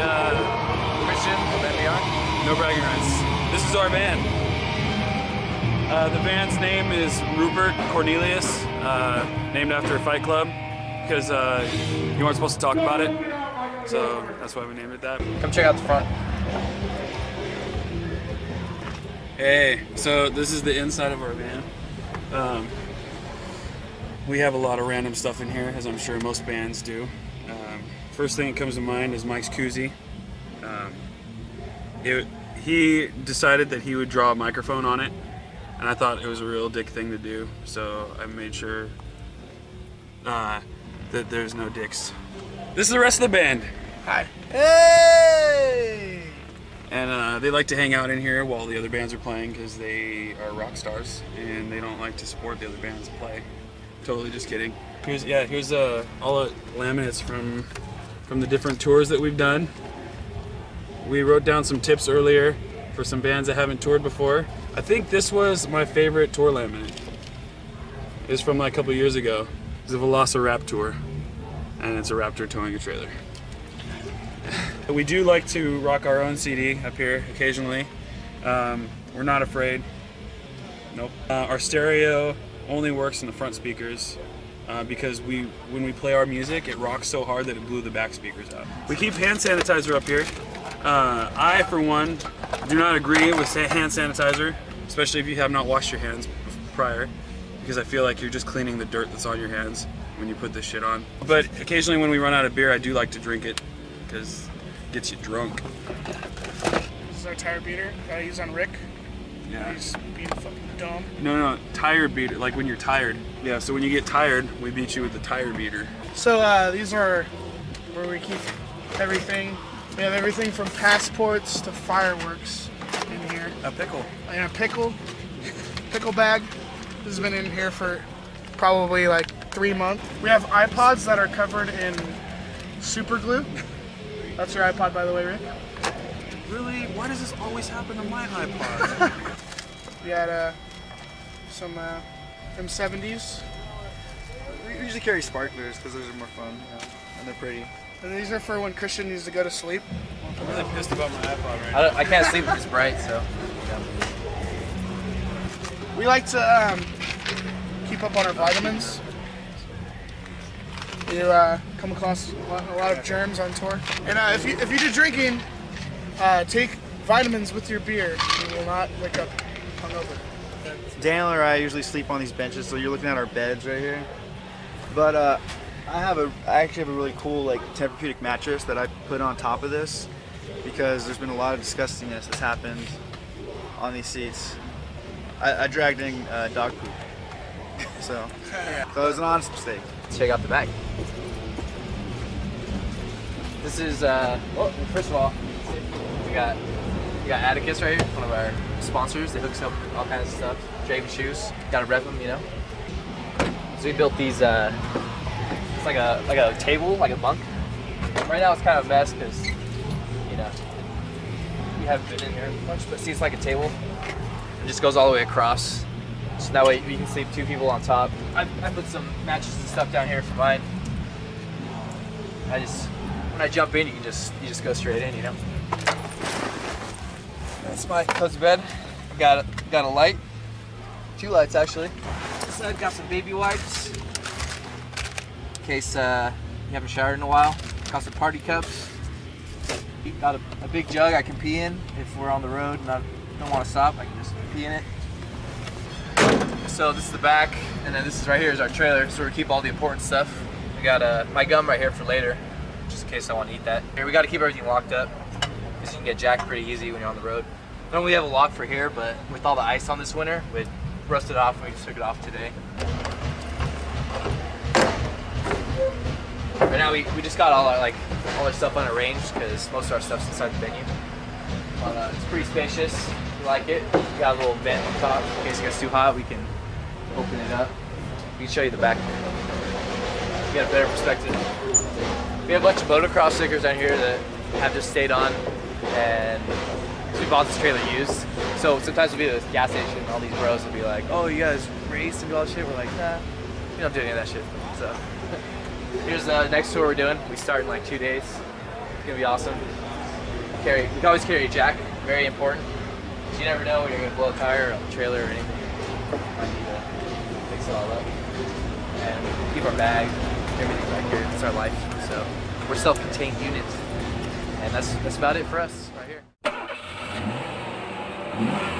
uh, Christian from No bragging rights. This is our van. Uh, the van's name is Rupert Cornelius, uh, named after Fight Club, because uh, you weren't supposed to talk about it. So that's why we named it that. Come check out the front. Hey, so this is the inside of our van. Um, we have a lot of random stuff in here, as I'm sure most bands do. First thing that comes to mind is Mike's koozie. Um, it, he decided that he would draw a microphone on it, and I thought it was a real dick thing to do, so I made sure uh, that there's no dicks. This is the rest of the band. Hi. Hey! And uh, they like to hang out in here while the other bands are playing because they are rock stars and they don't like to support the other bands play. Totally just kidding. Here's yeah, here's uh, all the laminates from from the different tours that we've done. We wrote down some tips earlier for some bands that haven't toured before. I think this was my favorite tour laminate. It's from like a couple years ago. It's a Velociraptor, and it's a Raptor towing a trailer. We do like to rock our own CD up here occasionally. Um, we're not afraid. Nope. Uh, our stereo only works in the front speakers uh, because we, when we play our music, it rocks so hard that it blew the back speakers out. We keep hand sanitizer up here. Uh, I, for one, do not agree with hand sanitizer, especially if you have not washed your hands prior, because I feel like you're just cleaning the dirt that's on your hands when you put this shit on. But occasionally, when we run out of beer, I do like to drink it because it gets you drunk. This is our tire beater that I use on Rick. Yeah. He's being fucking dumb. No, no, tire beater. Like when you're tired. Yeah. So when you get tired, we beat you with the tire beater. So uh, these are where we keep everything. We have everything from passports to fireworks in here. A pickle. And a pickle, pickle bag. This has been in here for probably like three months. We have iPods that are covered in super glue. That's your iPod, by the way, Rick. Really? Why does this always happen to my iPod? We had uh, some uh, M70s. We usually carry sparklers because those are more fun, you know, and they're pretty. And these are for when Christian needs to go to sleep. I'm really pissed about my iPod right I, I can't sleep if it's bright, so. We like to um, keep up on our vitamins. You uh, come across a lot, a lot of germs on tour. And uh, if you if you do drinking, uh, take vitamins with your beer. You will not wake up hungover. Daniel or I usually sleep on these benches, so you're looking at our beds right here. But uh, I have a, I actually have a really cool like Tempur-Pedic mattress that I put on top of this because there's been a lot of disgustingness that's happened on these seats. I, I dragged in uh, dog poop, so so it was an honest mistake. Let's check out the back. This is, uh, well, first of all, we got we got Atticus right here, one of our sponsors. They hook us up with all kinds of stuff. Draven shoes, gotta rep them, you know. So we built these. Uh, it's like a like a table, like a bunk. Right now it's kind of a mess because, you know, we haven't been in here much. But see, it's like a table. It just goes all the way across. So that way you can sleep two people on top. I, I put some matches and stuff down here for mine. I just when I jump in, you can just you just go straight in, you know. That's my cozy bed. Got a, got a light, two lights actually. Got some baby wipes in case uh, you haven't showered in a while. Got some party cups. Got a, a big jug I can pee in if we're on the road and I don't want to stop. I can just pee in it. So this is the back, and then this is right here is our trailer. So we keep all the important stuff. We got uh, my gum right here for later, just in case I want to eat that. Here we got to keep everything locked up, because you can get jacked pretty easy when you're on the road. Normally we have a lock for here, but with all the ice on this winter, we rusted off and we just took it off today. Right now we, we just got all our like all our stuff unarranged because most of our stuff's inside the venue. But uh, it's pretty spacious. We like it. We got a little vent on top in case it gets too hot. We can open it up. We can show you the back. You get a better perspective. We have a bunch of motocross stickers down here that have just stayed on, and we bought this trailer used. So sometimes we'll be at the gas station, and all these bros will be like, "Oh, you guys race and do all that shit." We're like, "Nah, we don't do any of that shit." So here's uh, the next tour we're doing. We start in like two days. It's gonna be awesome. Carry, we can always carry a jack, very important. you never know when you're gonna blow a tire on the trailer or anything. Might need to fix it all up. And keep our bag, everything back here. It's our life. So we're self-contained units. And that's that's about it for us right here. Thank you.